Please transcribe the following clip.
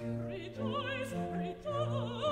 rejoice, rejoice.